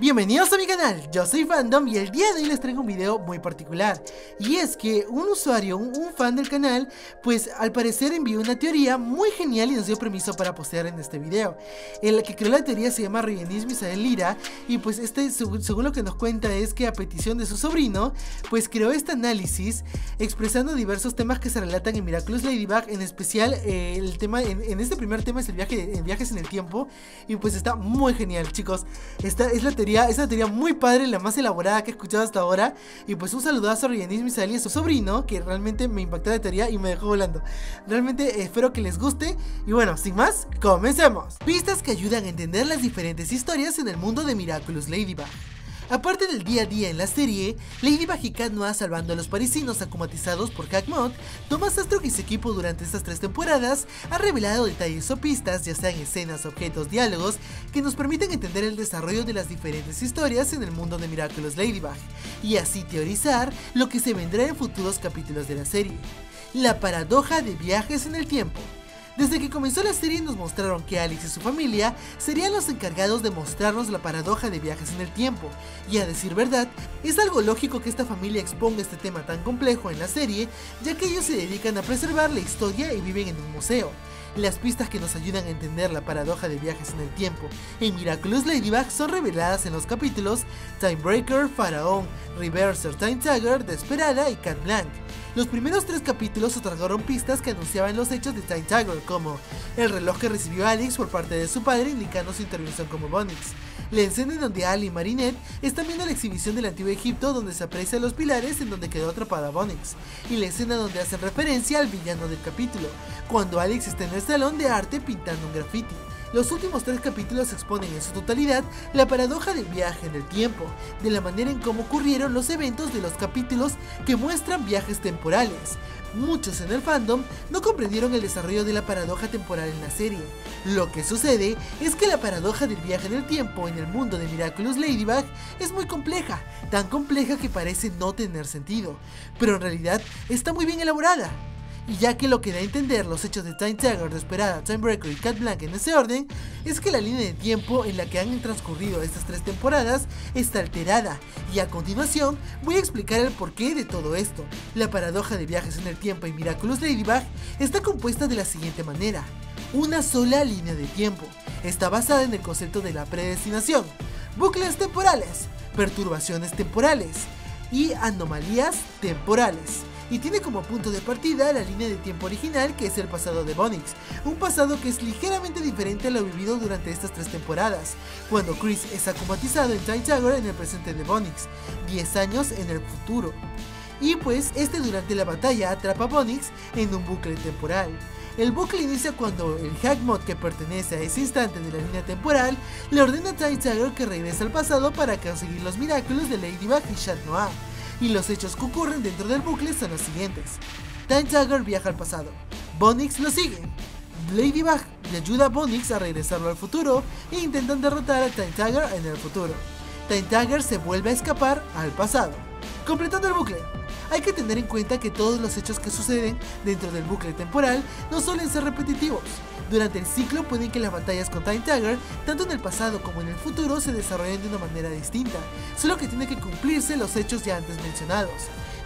Bienvenidos a mi canal, yo soy Fandom y el día de hoy les traigo un video muy particular. Y es que un usuario, un, fan del canal, pues al parecer envió una teoría muy genial y nos dio permiso para postear en este video. El que creó la teoría se llama Rienis Misael Lira Y pues este, según, lo que nos cuenta es que a petición de su sobrino, pues creó este análisis Expresando diversos temas que se relatan en Miraculous Ladybug En especial eh, el tema, en, este primer tema es el viaje, en viajes en el tiempo Y pues está muy genial chicos, esta es la teoría es una teoría muy padre, la más elaborada que he escuchado hasta ahora. Y pues un saludazo a Rianis Misael y su sobrino, que realmente me impactó la teoría y me dejó volando. Realmente espero que les guste. Y bueno, sin más, comencemos. Pistas que ayudan a entender las diferentes historias en el mundo de Miraculous Ladybug. Aparte del día a día en la serie, Ladybug y Cat Noir salvando a los parisinos acumatizados por Hackmod, Thomas Astro y su equipo durante estas tres temporadas ha revelado detalles o pistas, ya sean escenas, objetos, diálogos, que nos permiten entender el desarrollo de las diferentes historias en el mundo de Miraculous Ladybug, y así teorizar lo que se vendrá en futuros capítulos de la serie. La paradoja de viajes en el tiempo. Desde que comenzó la serie nos mostraron que Alex y su familia serían los encargados de mostrarnos la paradoja de viajes en el tiempo, y a decir verdad, es algo lógico que esta familia exponga este tema tan complejo en la serie, ya que ellos se dedican a preservar la historia y viven en un museo. Las pistas que nos ayudan a entender la paradoja de viajes en el tiempo en Miraculous Ladybug son reveladas en los capítulos Timebreaker, Faraón, Reverser, Time Tiger, Desperada y Cat Blanc. Los primeros tres capítulos otorgaron pistas que anunciaban los hechos de Time Tiger, como el reloj que recibió Alex por parte de su padre indicando su intervención como Bonix, la escena donde Ali y Marinette están viendo la exhibición del antiguo Egipto donde se aprecian los pilares en donde quedó atrapada Bonix, y la escena donde hacen referencia al villano del capítulo, cuando Alex está en el salón de arte pintando un graffiti. Los últimos tres capítulos exponen en su totalidad la paradoja del viaje en el tiempo, de la manera en cómo ocurrieron los eventos de los capítulos que muestran viajes temporales. Muchos en el fandom no comprendieron el desarrollo de la paradoja temporal en la serie. Lo que sucede es que la paradoja del viaje en el tiempo en el mundo de Miraculous Ladybug es muy compleja, tan compleja que parece no tener sentido, pero en realidad está muy bien elaborada y ya que lo que da a entender los hechos de Time Tiger, Desperada, Timebreaker y Cat Blanc en ese orden, es que la línea de tiempo en la que han transcurrido estas tres temporadas está alterada, y a continuación voy a explicar el porqué de todo esto. La paradoja de viajes en el tiempo en Miraculous Ladybug está compuesta de la siguiente manera. Una sola línea de tiempo. Está basada en el concepto de la predestinación, bucles temporales, perturbaciones temporales y anomalías temporales y tiene como punto de partida la línea de tiempo original que es el pasado de Bonix, un pasado que es ligeramente diferente a lo vivido durante estas tres temporadas, cuando Chris es acumatizado en Time Tower en el presente de Bonix, 10 años en el futuro. Y pues este durante la batalla atrapa a Bonix en un bucle temporal. El bucle inicia cuando el Hackmod que pertenece a ese instante de la línea temporal le ordena a Time Tower que regrese al pasado para conseguir los milagros de Ladybug y Chat Noir y los hechos que ocurren dentro del bucle son los siguientes. Time Tiger viaja al pasado, Bonix lo sigue, Ladybug le ayuda a Bonix a regresarlo al futuro e intentan derrotar a Time Tiger en el futuro. Time Tiger se vuelve a escapar al pasado. Completando el bucle, hay que tener en cuenta que todos los hechos que suceden dentro del bucle temporal no suelen ser repetitivos. Durante el ciclo pueden que las batallas con Time Tiger, tanto en el pasado como en el futuro, se desarrollen de una manera distinta, solo que tienen que cumplirse los hechos ya antes mencionados.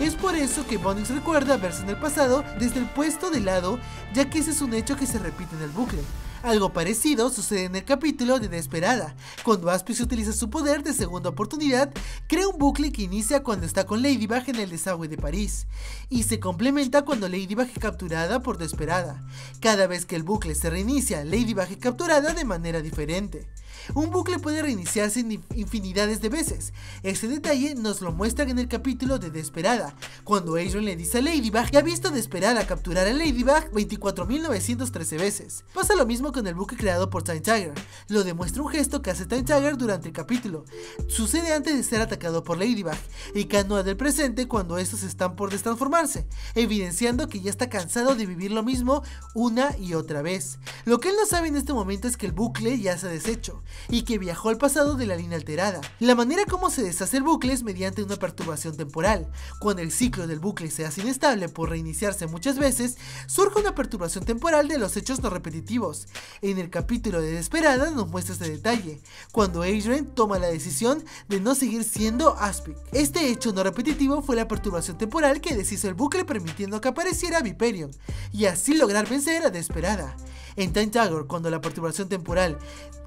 Es por eso que Bonix recuerda verse en el pasado desde el puesto de lado, ya que ese es un hecho que se repite en el bucle. Algo parecido sucede en el capítulo de Desperada, cuando Aspis utiliza su poder de segunda oportunidad, crea un bucle que inicia cuando está con Ladybug en el desagüe de París, y se complementa cuando Ladybug es capturada por Desperada. Cada vez que el bucle se reinicia, Ladybug es capturada de manera diferente. Un bucle puede reiniciarse infinidades de veces. Este detalle nos lo muestran en el capítulo de Desperada, cuando Adrian le dice a Ladybug que ha visto Desperada capturar a Ladybug 24.913 veces. Pasa lo mismo con el bucle creado por Time Tiger. Lo demuestra un gesto que hace Time Tiger durante el capítulo. Sucede antes de ser atacado por Ladybug y canoa del presente cuando estos están por destransformarse, evidenciando que ya está cansado de vivir lo mismo una y otra vez. Lo que él no sabe en este momento es que el bucle ya se ha deshecho. Y que viajó al pasado de la línea alterada. La manera como se deshace el bucle es mediante una perturbación temporal. Cuando el ciclo del bucle se hace inestable por reiniciarse muchas veces, surge una perturbación temporal de los hechos no repetitivos. En el capítulo de Desesperada nos muestra este detalle, cuando Adrian toma la decisión de no seguir siendo Aspic. Este hecho no repetitivo fue la perturbación temporal que deshizo el bucle permitiendo que apareciera Viperion, y así lograr vencer a Desesperada. En Time Tower, cuando la perturbación temporal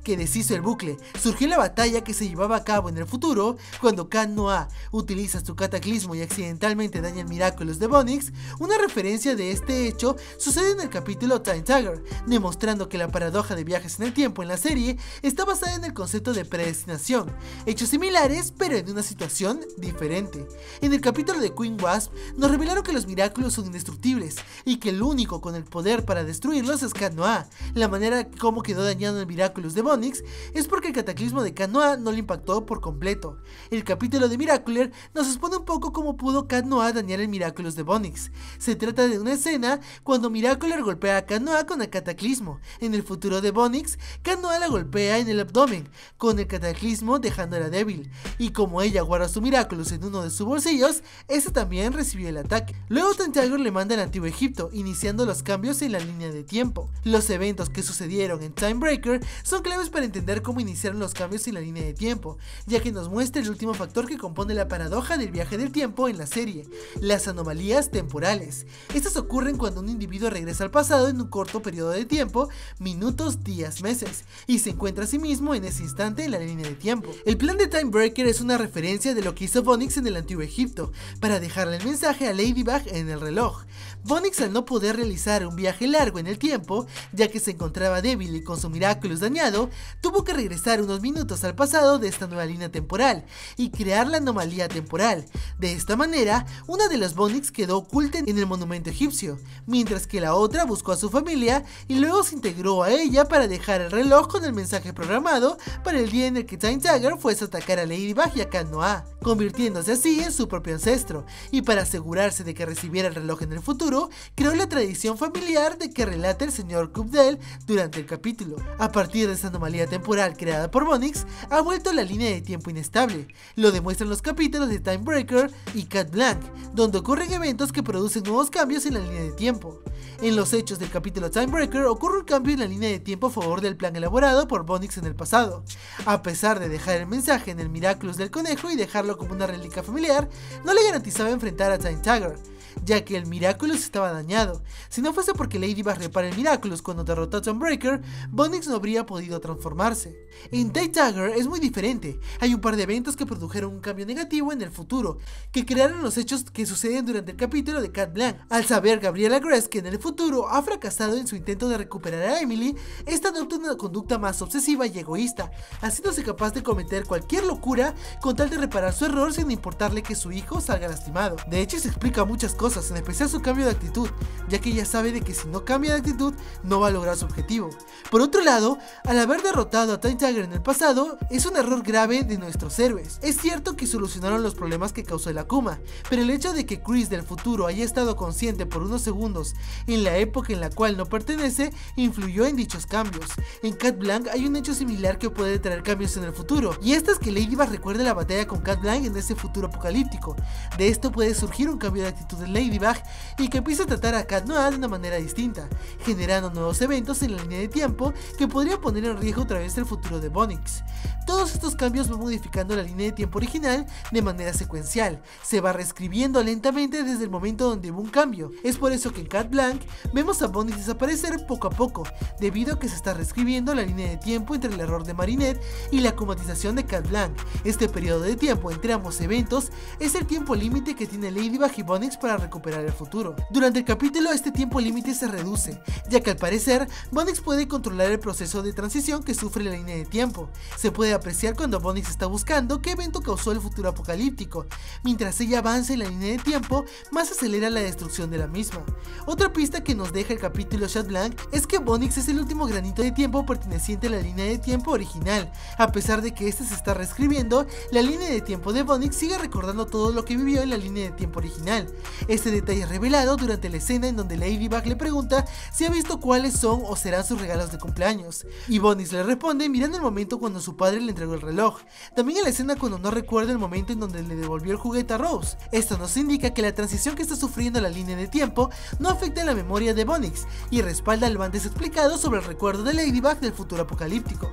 que deshizo el bucle surgió la batalla que se llevaba a cabo en el futuro, cuando Kan Noa utiliza su cataclismo y accidentalmente daña el Miraculous de Bonix, una referencia de este hecho sucede en el capítulo Time Tower, demostrando que la paradoja de viajes en el tiempo en la serie está basada en el concepto de predestinación, hechos similares pero en una situación diferente. En el capítulo de Queen Wasp nos revelaron que los Miraculous son indestructibles y que el único con el poder para destruirlos es Kan Noa, la manera como quedó dañado el Miraculous de Bonix es porque el cataclismo de Canoa no le impactó por completo. El capítulo de Miracular nos expone un poco cómo pudo Canoa dañar el Miraculous de Bonix. Se trata de una escena cuando Miracular golpea a Canoa con el cataclismo. En el futuro de Bonix, Canoa la golpea en el abdomen con el cataclismo dejándola débil. Y como ella guarda su Miraculous en uno de sus bolsillos, ese también recibió el ataque. Luego Tantagor le manda al antiguo Egipto, iniciando los cambios en la línea de tiempo. Los eventos que sucedieron en Timebreaker son claves para entender cómo iniciaron los cambios en la línea de tiempo, ya que nos muestra el último factor que compone la paradoja del viaje del tiempo en la serie, las anomalías temporales. Estas ocurren cuando un individuo regresa al pasado en un corto periodo de tiempo, minutos, días, meses, y se encuentra a sí mismo en ese instante en la línea de tiempo. El plan de Timebreaker es una referencia de lo que hizo Bonix en el antiguo Egipto, para dejarle el mensaje a Ladybug en el reloj. Bonix al no poder realizar un viaje largo en el tiempo, ya que se encontraba débil y con su Miraculous dañado, tuvo que regresar unos minutos al pasado de esta nueva línea temporal y crear la anomalía temporal. De esta manera, una de las Bonix quedó oculta en el monumento egipcio, mientras que la otra buscó a su familia y luego se integró a ella para dejar el reloj con el mensaje programado para el día en el que Time Tiger fuese a atacar a Ladybug y a Kat Noah, convirtiéndose así en su propio ancestro, y para asegurarse de que recibiera el reloj en el futuro, creó la tradición familiar de que relata el señor Kubdel durante el capítulo. A partir de esta anomalía temporal creada por Bonix, ha vuelto la línea de tiempo inestable. Lo demuestran los capítulos de Timebreaker y Cat Blank, donde ocurren eventos que producen nuevos cambios en la línea de tiempo. En los hechos del capítulo Timebreaker ocurre un cambio en la línea de tiempo a favor del plan elaborado por Bonix en el pasado. A pesar de dejar el mensaje en el Miraculous del conejo y dejarlo como una reliquia familiar, no le garantizaba enfrentar a Time Tiger ya que el Miraculous estaba dañado. Si no fuese porque Ladybug repara el Miraculous cuando derrotó a Breaker, Bonix no habría podido transformarse. En Day Tiger es muy diferente. Hay un par de eventos que produjeron un cambio negativo en el futuro, que crearon los hechos que suceden durante el capítulo de Cat Blanc. Al saber Gabriela Gress que en el futuro ha fracasado en su intento de recuperar a Emily, esta adopta una conducta más obsesiva y egoísta, haciéndose capaz de cometer cualquier locura con tal de reparar su error sin importarle que su hijo salga lastimado. De hecho, se explica muchas cosas en especial su cambio de actitud, ya que ella sabe de que si no cambia de actitud no va a lograr su objetivo. Por otro lado, al haber derrotado a Time Tiger en el pasado, es un error grave de nuestros héroes. Es cierto que solucionaron los problemas que causó el Akuma, pero el hecho de que Chris del futuro haya estado consciente por unos segundos en la época en la cual no pertenece, influyó en dichos cambios. En Cat Blanc hay un hecho similar que puede traer cambios en el futuro, y esto es que Ladybug recuerde la batalla con Cat Blanc en ese futuro apocalíptico. De esto puede surgir un cambio de actitud de Ladybug y que empiece a tratar a Cat Noir de una manera distinta, generando nuevos eventos en la línea de tiempo que podrían poner en riesgo otra vez el futuro de Bonix. Todos estos cambios van modificando la línea de tiempo original de manera secuencial, se va reescribiendo lentamente desde el momento donde hubo un cambio. Es por eso que en Cat Blanc vemos a Bonix desaparecer poco a poco, debido a que se está reescribiendo la línea de tiempo entre el error de Marinette y la acumatización de Cat Blanc. Este periodo de tiempo entre ambos eventos es el tiempo límite que tiene Ladybug y Bonix para recuperar el futuro. Durante el capítulo este tiempo límite se reduce, ya que al parecer Bonix puede controlar el proceso de transición que sufre la línea de tiempo. Se puede apreciar cuando Bonix está buscando qué evento causó el futuro apocalíptico. Mientras ella avanza en la línea de tiempo, más acelera la destrucción de la misma. Otra pista que nos deja el capítulo Shot Blank es que Bonix es el último granito de tiempo perteneciente a la línea de tiempo original. A pesar de que este se está reescribiendo, la línea de tiempo de Bonix sigue recordando todo lo que vivió en la línea de tiempo original. Este detalle es revelado durante la escena en donde Ladybug le pregunta si ha visto cuáles son o serán sus regalos de cumpleaños, y Bonix le responde mirando el momento cuando su padre le entregó el reloj. También en la escena cuando no recuerda el momento en donde le devolvió el juguete a Rose. Esto nos indica que la transición que está sufriendo la línea de tiempo no afecta la memoria de Bonix y respalda lo antes explicado sobre el recuerdo de Ladybug del futuro apocalíptico.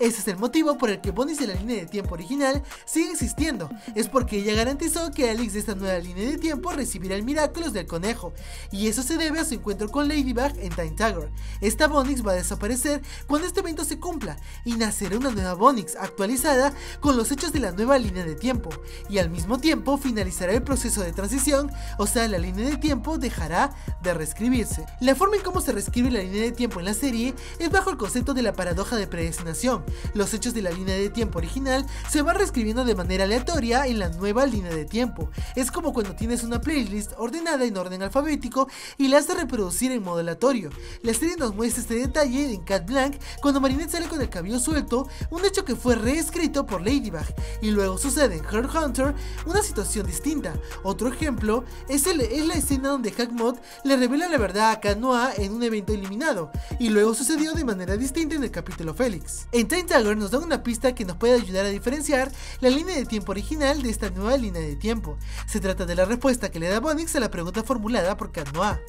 Ese es el motivo por el que Bonix en la línea de tiempo original sigue existiendo, es porque ella garantizó que Alex de esta nueva línea de tiempo recibirá el Miraculous del conejo, y eso se debe a su encuentro con Ladybug en Time Tower. Esta Bonix va a desaparecer cuando este evento se cumpla, y nacerá una nueva Bonix actualizada con los hechos de la nueva línea de tiempo, y al mismo tiempo finalizará el proceso de transición, o sea la línea de tiempo dejará de reescribirse. La forma en cómo se reescribe la línea de tiempo en la serie es bajo el concepto de la paradoja de predestinación, los hechos de la línea de tiempo original se van reescribiendo de manera aleatoria en la nueva línea de tiempo. Es como cuando tienes una playlist ordenada en orden alfabético y la haces reproducir en modo aleatorio. La serie nos muestra este detalle en Cat Blanc cuando Marinette sale con el cabello suelto, un hecho que fue reescrito por Ladybug, y luego sucede en Heart Hunter una situación distinta. Otro ejemplo es, el, es la escena donde Hackmod le revela la verdad a Cat Noir en un evento eliminado, y luego sucedió de manera distinta en el capítulo Félix. En Time Tower nos da una pista que nos puede ayudar a diferenciar la línea de tiempo original de esta nueva línea de tiempo. Se trata de la respuesta que le da Bonix a la pregunta formulada por Cat Noir.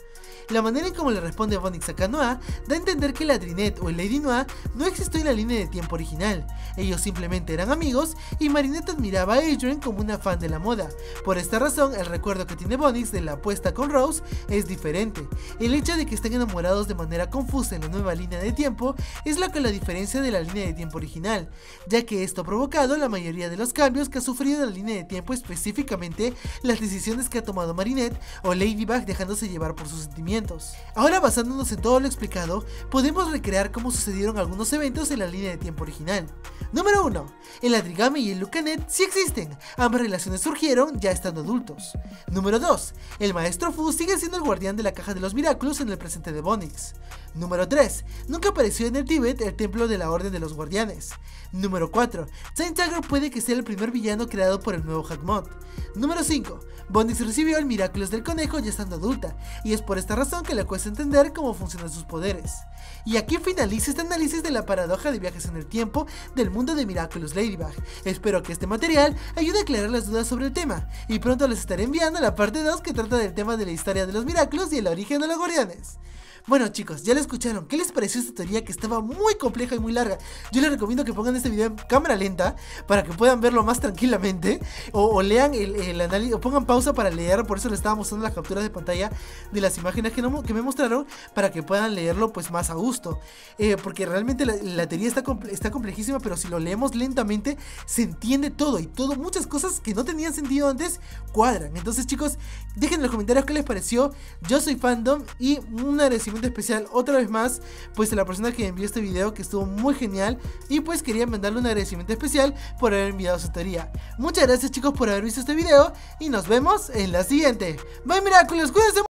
La manera en cómo le responde Bonix a Canoa da a entender que la Trinette o el Lady Noir no existió en la línea de tiempo original. Ellos simplemente eran amigos y Marinette admiraba a Adrian como una fan de la moda. Por esta razón, el recuerdo que tiene Bonix de la apuesta con Rose es diferente. El hecho de que estén enamorados de manera confusa en la nueva línea de tiempo es lo que la diferencia de la línea de tiempo original, ya que esto ha provocado la mayoría de los cambios que ha sufrido la línea de tiempo, específicamente las decisiones que ha tomado Marinette o Ladybug dejándose llevar por sus sentimientos. Ahora basándonos en todo lo explicado, podemos recrear cómo sucedieron algunos eventos en la línea de tiempo original. Número 1. El Adrigami y el Lucanet sí existen, ambas relaciones surgieron ya estando adultos. Número 2. El Maestro Fu sigue siendo el guardián de la Caja de los Miraculos en el presente de Bonix. Número 3. Nunca apareció en el Tíbet el Templo de la Orden de los Guardianes. Número 4. Saint Tiger puede que sea el primer villano creado por el nuevo Hackmod. Número 5. Bonix recibió el Miraculous del Conejo ya estando adulta, y es por esta razón que le cuesta entender cómo funcionan sus poderes. Y aquí finaliza este análisis de la paradoja de viajes en el tiempo del mundo de Miraculous Ladybug. Espero que este material ayude a aclarar las dudas sobre el tema, y pronto les estaré enviando la parte 2 que trata del tema de la historia de los Miraculous y el origen de los guardianes. Bueno chicos, ya lo escucharon, ¿qué les pareció esta teoría que estaba muy compleja y muy larga? Yo les recomiendo que pongan este video en cámara lenta para que puedan verlo más tranquilamente o, lean el, análisis, o pongan pausa para leer, por eso les estaba mostrando las capturas de pantalla de las imágenes que, me mostraron para que puedan leerlo pues más a gusto. Eh, porque realmente la, teoría está, está complejísima, pero si lo leemos lentamente se entiende todo y todo, muchas cosas que no tenían sentido antes cuadran. Entonces chicos, dejen en los comentarios qué les pareció. Yo soy Fandom y una especial otra vez más pues a la persona que envió este video que estuvo muy genial y pues quería mandarle un agradecimiento especial por haber enviado su teoría. Muchas gracias chicos por haber visto este video y nos vemos en la siguiente. Bye Miraculous, cuídense